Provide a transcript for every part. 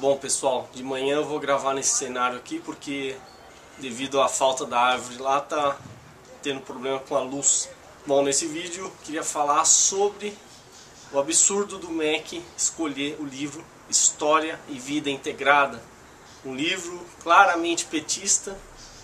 Bom pessoal, de manhã eu vou gravar nesse cenário aqui porque devido à falta da árvore lá tá tendo problema com a luz. Bom, nesse vídeo queria falar sobre o absurdo do MEC escolher o livro História e Vida Integrada. Um livro claramente petista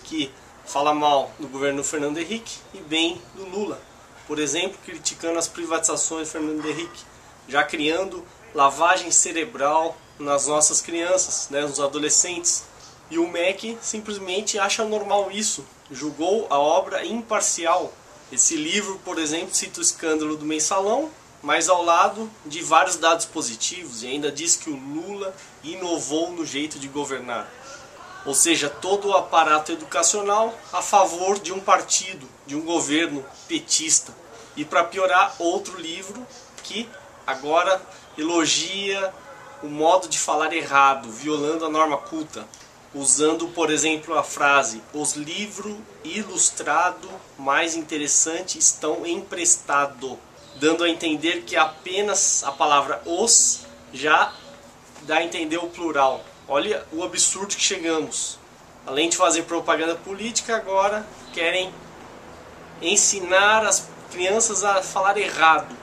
que fala mal do governo Fernando Henrique e bem do Lula. Por exemplo, criticando as privatizações do Fernando Henrique, já criando lavagem cerebral nas nossas crianças, né, nos adolescentes. E o MEC simplesmente acha normal isso, julgou a obra imparcial. Esse livro, por exemplo, cita o escândalo do mensalão, mas ao lado de vários dados positivos e ainda diz que o Lula inovou no jeito de governar. Ou seja, todo o aparato educacional a favor de um partido, de um governo petista. E para piorar, outro livro que agora elogia o modo de falar errado, violando a norma culta, usando, por exemplo, a frase: os livros ilustrados mais interessantes estão emprestados, dando a entender que apenas a palavra os já dá a entender o plural. Olha o absurdo que chegamos. Além de fazer propaganda política, agora querem ensinar as crianças a falar errado.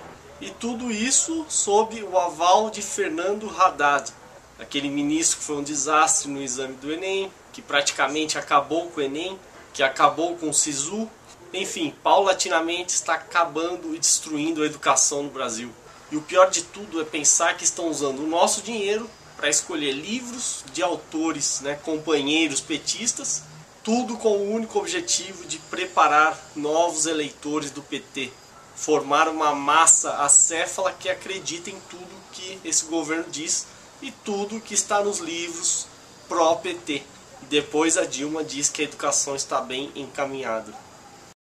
E tudo isso sob o aval de Fernando Haddad, aquele ministro que foi um desastre no exame do Enem, que praticamente acabou com o Enem, que acabou com o SISU. Enfim, paulatinamente está acabando e destruindo a educação no Brasil. E o pior de tudo é pensar que estão usando o nosso dinheiro para escolher livros de autores, né, companheiros petistas, tudo com o único objetivo de preparar novos eleitores do PT formar uma massa acéfala que acredita em tudo que esse governo diz e tudo que está nos livros pró-PT. Depois a Dilma diz que a educação está bem encaminhada.